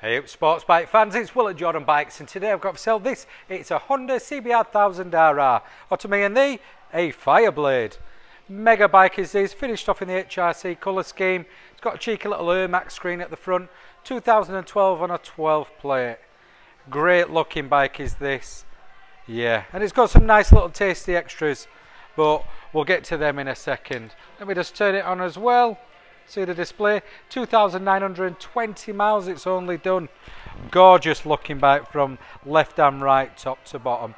Hey sports bike fans, it's Will at Jordan Bikes and today I've got for sale this. It's a Honda CBR 1000RR, or to me and thee, a Fireblade. Mega bike is this, finished off in the HRC colour scheme. It's got a cheeky little Ermax screen at the front, 2012 on a 12 plate. Great looking bike is this. Yeah, and it's got some nice little tasty extras, but we'll get to them in a second. Let me just turn it on as well. See the display? 2,920 miles it's only done. Gorgeous looking bike from left and right, top to bottom.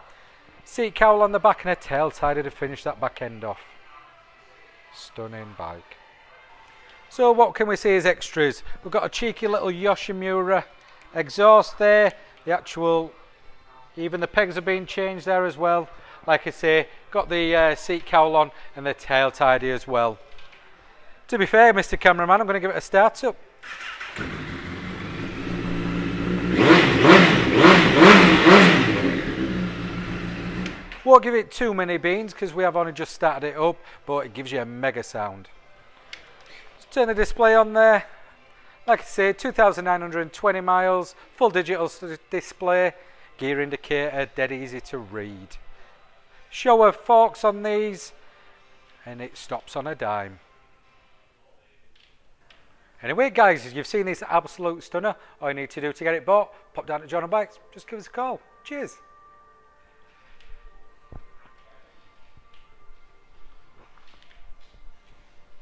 Seat cowl on the back and a tail tidy to finish that back end off. Stunning bike. So what can we see as extras? We've got a cheeky little Yoshimura exhaust there. The actual, even the pegs are being changed there as well. Like I say, got the uh, seat cowl on and the tail tidy as well. To be fair, Mr. Cameraman, I'm going to give it a start up. Won't give it too many beans because we have only just started it up, but it gives you a mega sound. Let's turn the display on there. Like I say, 2,920 miles, full digital display, gear indicator, dead easy to read. Showa forks on these, and it stops on a dime. Anyway, guys, if you've seen this absolute stunner. All you need to do to get it bought, pop down to Jordan Bikes, just give us a call. Cheers.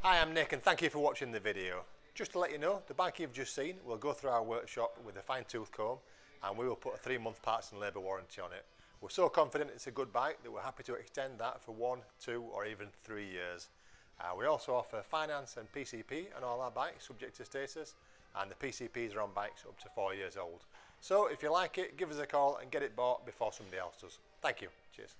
Hi, I'm Nick and thank you for watching the video. Just to let you know, the bike you've just seen will go through our workshop with a fine tooth comb and we will put a three month parts and labour warranty on it. We're so confident it's a good bike that we're happy to extend that for one, two or even three years. Uh, we also offer finance and PCP on all our bikes subject to status and the PCPs are on bikes up to four years old. So if you like it, give us a call and get it bought before somebody else does. Thank you. Cheers.